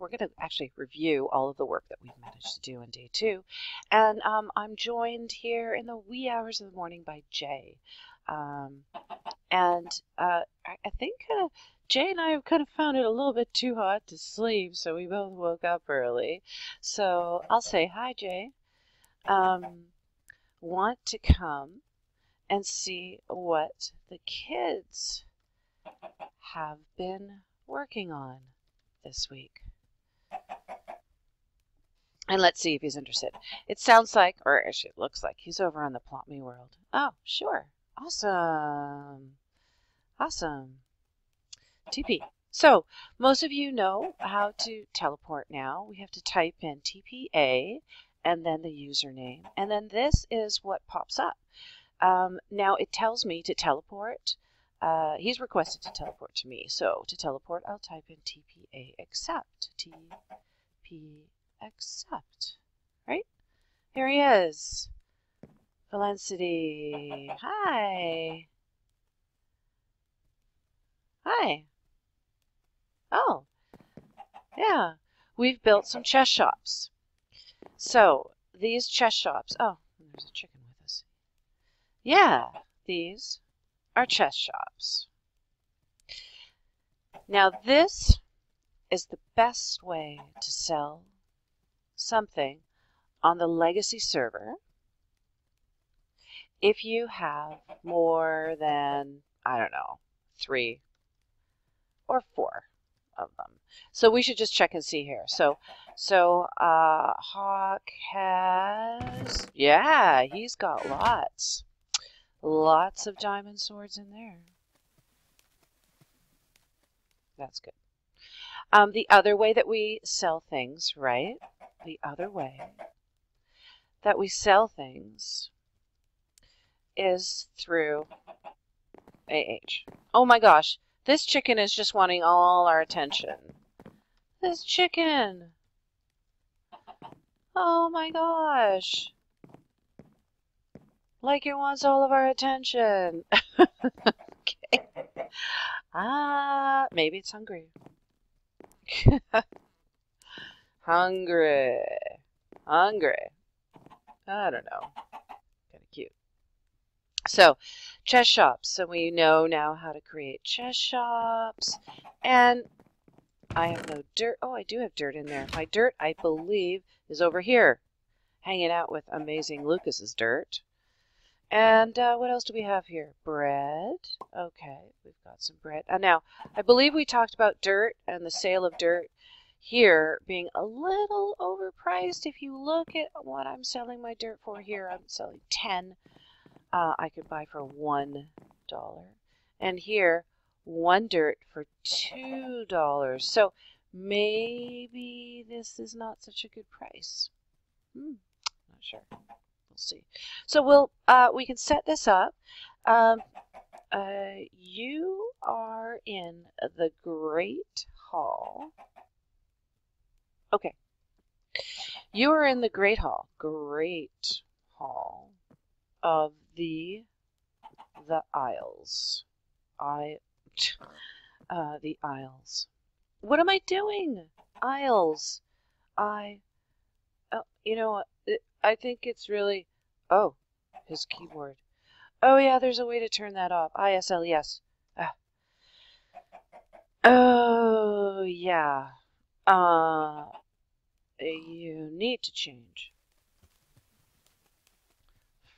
we're going to actually review all of the work that we've managed to do in day two. And um, I'm joined here in the wee hours of the morning by Jay. Um, and uh, I, think of Jay and I have kind of found it a little bit too hot to sleep, so we both woke up early. So I'll say hi, Jay. Um, want to come and see what the kids have been working on this week. And let's see if he's interested. It sounds like, or actually it looks like, he's over on the Plot Me World. Oh, sure. Awesome. Awesome. TP. So, most of you know how to teleport now. We have to type in TPA and then the username. And then this is what pops up. Um, now it tells me to teleport. Uh, he's requested to teleport to me. So to teleport, I'll type in TPA accept. TP accept. Right? Here he is. Valencity. Hi. Hi. Oh, yeah. We've built some chest shops. So these chest shops, oh, there's a chicken with us. Yeah, these are chest shops. Now this is the best way to sell something on the legacy server if you have more than, I don't know, three or four of them. So we should just check and see here. So, so uh, Hawk has, yeah, he's got lots, lots of diamond swords in there. That's good. Um, the other way that we sell things, right? The other way that we sell things is through AH. Oh my gosh, this chicken is just wanting all our attention. This chicken. Oh my gosh. Like it wants all of our attention. okay. Ah, maybe it's hungry. hungry. Hungry. I don't know. Kind of cute. So chest shops. So we know now how to create chest shops. And I have no dirt. Oh, I do have dirt in there. My dirt, I believe, is over here. Hanging out with amazing Lucas's dirt. And uh, what else do we have here? Bread. Okay, we've got some bread. Uh, now, I believe we talked about dirt and the sale of dirt here being a little overpriced. If you look at what I'm selling my dirt for here, I'm selling 10 uh, I could buy for one dollar. And here, one dirt for two dollars. So maybe this is not such a good price. Hmm, not sure. See. So we'll uh, we can set this up. Um, uh, you are in the Great Hall. Okay. You are in the Great Hall. Great Hall of the the Isles. I uh, the Isles. What am I doing? Isles. I. Oh, you know I think it's really. Oh, his keyboard. Oh yeah, there's a way to turn that off. ISL yes. Ah. Oh yeah. Uh, you need to change.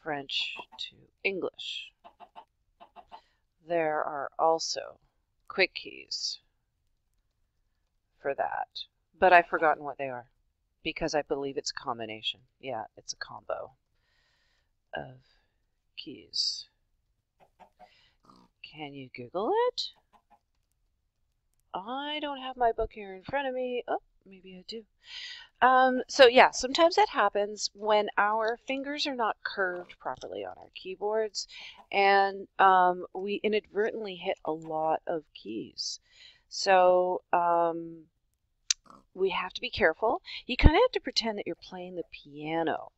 French to English. There are also quick keys for that, but I've forgotten what they are because I believe it's a combination. Yeah, it's a combo of keys. Can you Google it? I don't have my book here in front of me. Oh, maybe I do. Um, so yeah, sometimes that happens when our fingers are not curved properly on our keyboards and um, we inadvertently hit a lot of keys. So um, we have to be careful. You kind of have to pretend that you're playing the piano.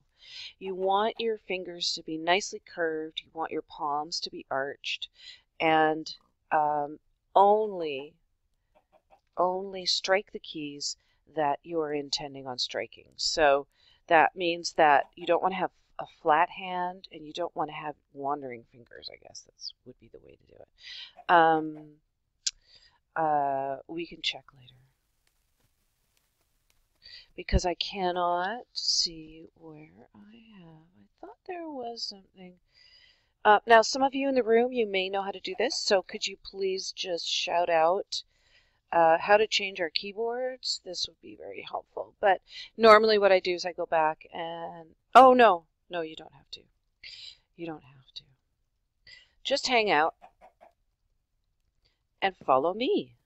You want your fingers to be nicely curved. You want your palms to be arched and um, only, only strike the keys that you're intending on striking. So that means that you don't want to have a flat hand and you don't want to have wandering fingers, I guess that would be the way to do it. Um, uh, we can check later. Because I cannot see where I have. I thought there was something. Uh, now, some of you in the room, you may know how to do this, so could you please just shout out uh, how to change our keyboards? This would be very helpful. But normally what I do is I go back and, oh no, no, you don't have to. You don't have to. Just hang out and follow me.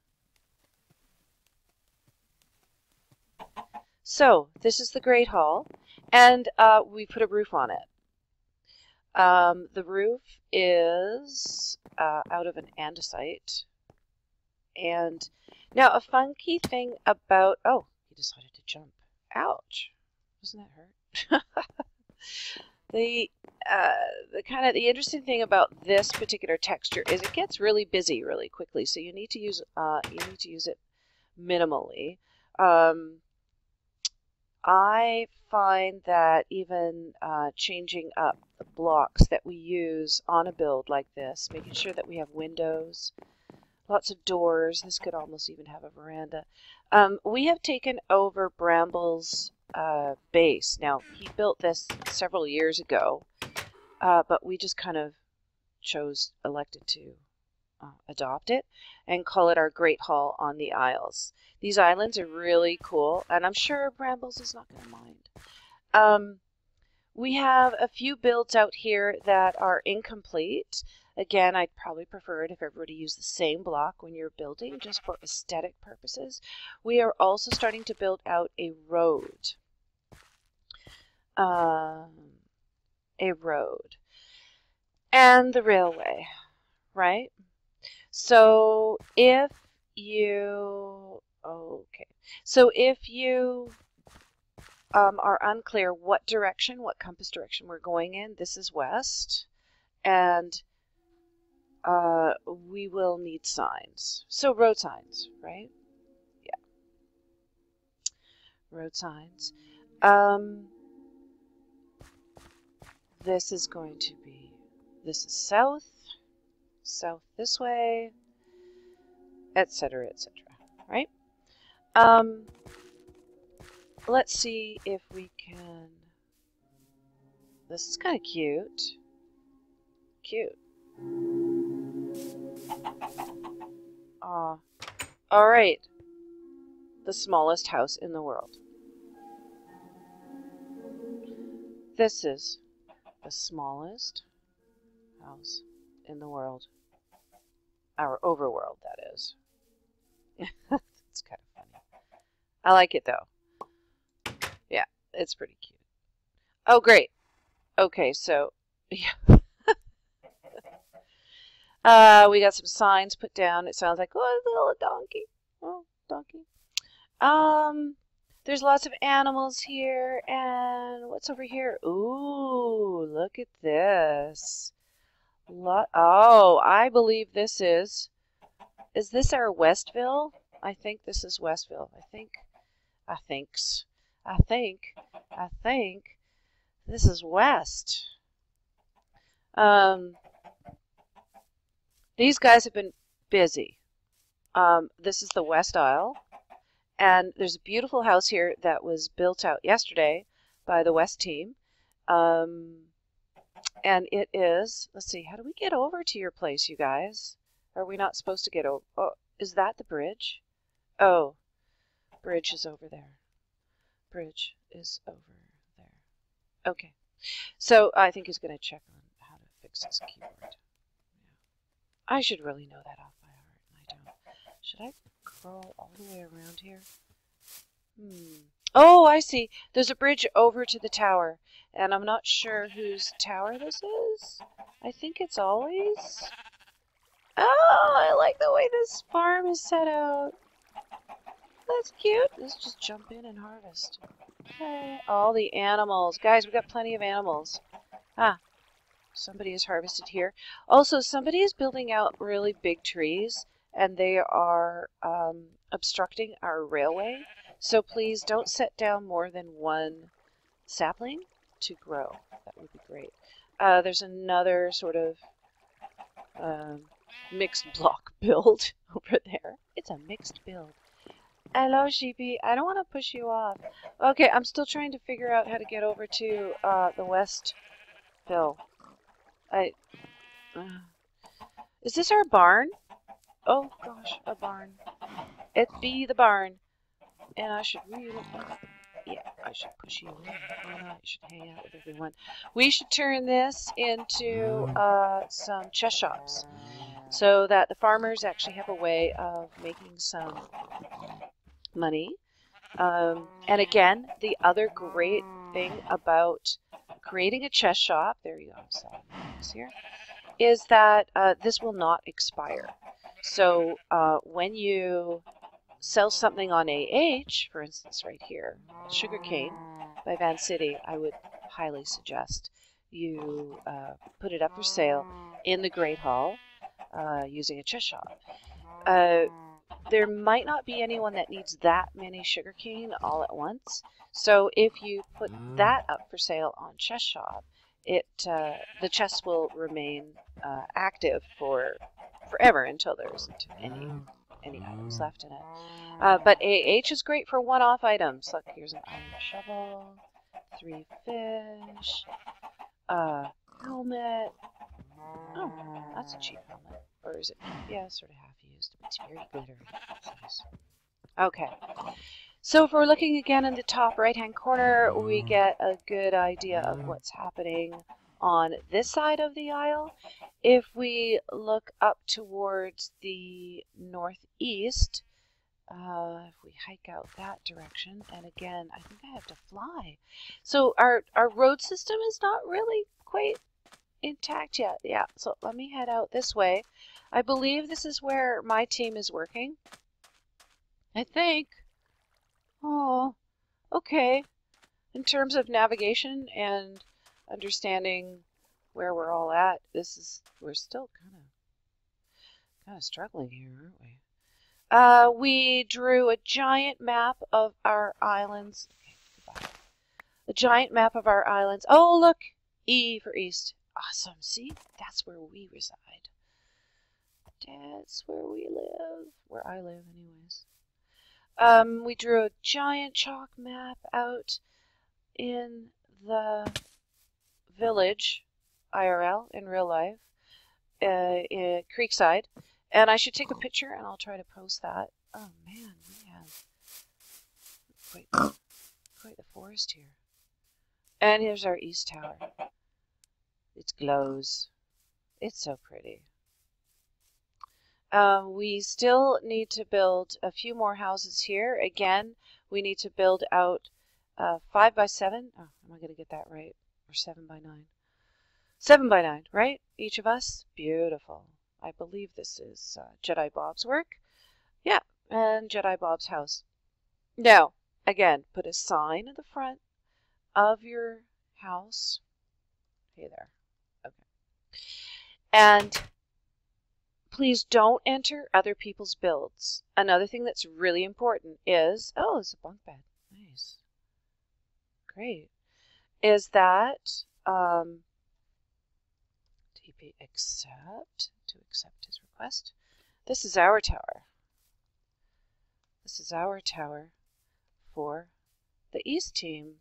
So this is the Great Hall, and uh, we put a roof on it. Um, the roof is uh, out of an andesite. And now a funky thing about, oh, he decided to jump. Ouch. Doesn't that hurt? the uh, the kind of the interesting thing about this particular texture is it gets really busy really quickly. So you need to use uh, you need to use it minimally. Um, I find that even uh, changing up the blocks that we use on a build like this, making sure that we have windows, lots of doors, this could almost even have a veranda. Um, we have taken over Bramble's uh, base. Now, he built this several years ago, uh, but we just kind of chose, elected to uh, adopt it and call it our Great Hall on the Isles. These islands are really cool, and I'm sure Brambles is not going to mind. Um, we have a few builds out here that are incomplete. Again, I'd probably prefer it if everybody used the same block when you're building, just for aesthetic purposes. We are also starting to build out a road. Um, a road. And the railway, right? So if you, okay, so if you um, are unclear what direction, what compass direction we're going in, this is west, and uh, we will need signs. So road signs, right? Yeah. Road signs. Um, this is going to be, this is south, south this way, etc., etc., right? Um, let's see if we can, this is kind of cute, cute. Aw. Alright. The smallest house in the world. This is the smallest house in the world. Our overworld, that is. it's kind of funny. I like it though. Yeah, it's pretty cute. Oh, great. Okay, so, yeah. Uh, we got some signs put down. It sounds like, oh, a little donkey. Oh, donkey. Um, there's lots of animals here. And what's over here? Ooh, look at this. Oh, I believe this is, is this our Westville? I think this is Westville. I think, I thinks, I think, I think this is West. Um, these guys have been busy. Um, this is the West Isle. And there's a beautiful house here that was built out yesterday by the West team. Um, and it is, let's see, how do we get over to your place, you guys? Are we not supposed to get over? Oh, is that the bridge? Oh, bridge is over there. Bridge is over there. Okay. So I think he's going to check on how to fix his keyboard. I should really know that off by heart, and I don't. Should I crawl all the way around here? Hmm. Oh, I see. There's a bridge over to the tower, and I'm not sure whose tower this is. I think it's always... Oh, I like the way this farm is set out. That's cute. Let's just jump in and harvest. Okay. All the animals. Guys, We've got plenty of animals. Ah, somebody has harvested here. Also, somebody is building out really big trees and they are um, obstructing our railway. So please don't set down more than one sapling to grow. That would be great. Uh, there's another sort of um, mixed block build over there. It's a mixed build. Hello, Sheepy. I don't want to push you off. Okay, I'm still trying to figure out how to get over to uh, the west Hill. I. Uh, is this our barn? Oh gosh, a barn. It be the barn. And I should really. Yeah, I should push you away. I should hang out with everyone. We should turn this into uh, some chest shops so that the farmers actually have a way of making some money. Um, and again, the other great thing about creating a chest shop, there you go, so here, is that uh, this will not expire. So uh, when you sell something on AH, for instance, right here, Sugarcane by Van City, I would highly suggest you uh, put it up for sale in the Great Hall uh, using a chest shop. Uh, there might not be anyone that needs that many sugarcane all at once. So if you put that up for sale on Chest Shop, it uh, the chest will remain uh, active for forever until there isn't any any items left in it. Uh, but AH is great for one-off items. Look, here's an iron shovel, three fish, a helmet. Oh, that's a cheap helmet. Or is it? Yeah, sort of half used. It's very glittery. Nice. Okay. So if we're looking again in the top right-hand corner, we get a good idea of what's happening on this side of the aisle. If we look up towards the northeast, uh, if we hike out that direction, and again, I think I have to fly. So our, our road system is not really quite intact yet. Yeah, so let me head out this way. I believe this is where my team is working. I think. Oh, okay. In terms of navigation and understanding where we're all at, this is we're still kind of kind of struggling here, aren't we? Uh, we drew a giant map of our islands. A giant map of our islands. Oh, look! E for east. Awesome. See? That's where we reside. That's where we live. Where I live, anyways. Um, we drew a giant chalk map out in the village, IRL, in real life, uh, in Creekside. And I should take a picture and I'll try to post that. Oh man, we have quite, quite the forest here. And here's our east tower. It glows. It's so pretty. Um, we still need to build a few more houses here. Again, we need to build out uh, 5 by 7. Oh, am I going to get that right? Or 7 by 9? 7 by 9, right? Each of us? Beautiful. I believe this is uh, Jedi Bob's work. Yeah, and Jedi Bob's house. Now, again, put a sign in the front of your house. Hey there. Okay. And please don't enter other people's builds. Another thing that's really important is, oh, it's a bunk bed. Nice. Great. Is that um, TP accept to accept his request. This is our tower. This is our tower for the East team.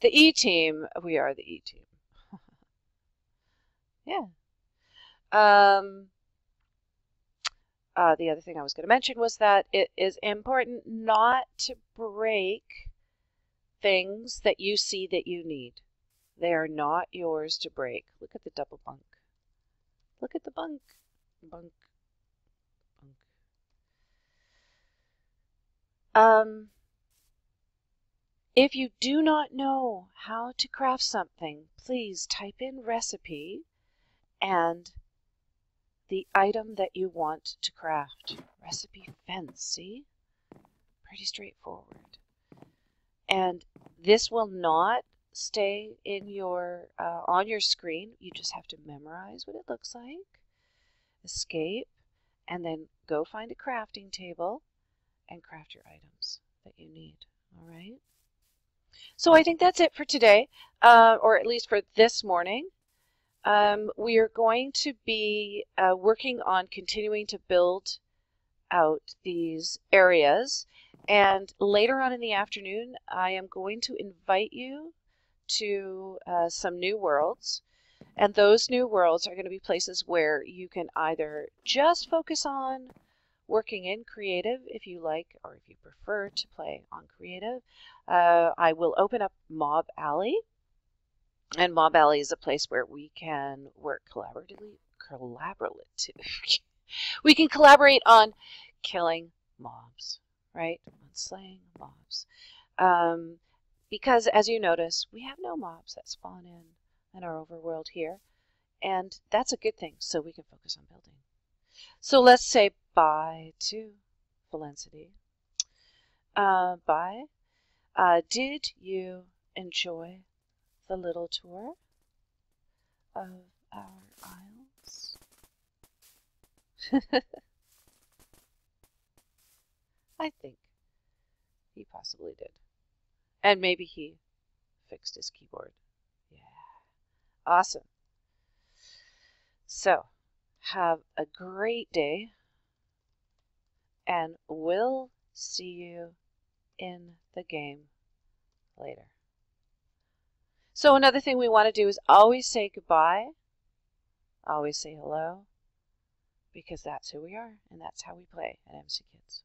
The E team, we are the E team. yeah. Um, uh, the other thing I was going to mention was that it is important not to break things that you see that you need. They are not yours to break. Look at the double bunk. Look at the bunk. Bunk. Bunk. Um, if you do not know how to craft something, please type in recipe and the item that you want to craft. Recipe fence, see? Pretty straightforward. And this will not stay in your uh, on your screen. You just have to memorize what it looks like. Escape, and then go find a crafting table and craft your items. that you need. All right. So I think that's it for today, uh, or at least for this morning. Um, we are going to be uh, working on continuing to build out these areas. And later on in the afternoon, I am going to invite you to uh, some new worlds. And those new worlds are going to be places where you can either just focus on working in creative if you like or if you prefer to play on creative. Uh, I will open up Mob Alley. And Mob Alley is a place where we can work collaboratively. Collaborative. we can collaborate on killing mobs, right? On slaying mobs. Um, because as you notice, we have no mobs that spawn in in our overworld here. And that's a good thing, so we can focus on building. So let's say bye to Felicity. Uh, bye. Uh, did you enjoy the little tour of our isles? I think he possibly did. And maybe he fixed his keyboard. Yeah. Awesome. So, have a great day, and we'll see you in the game later. So another thing we want to do is always say goodbye, always say hello, because that's who we are, and that's how we play at MC Kids.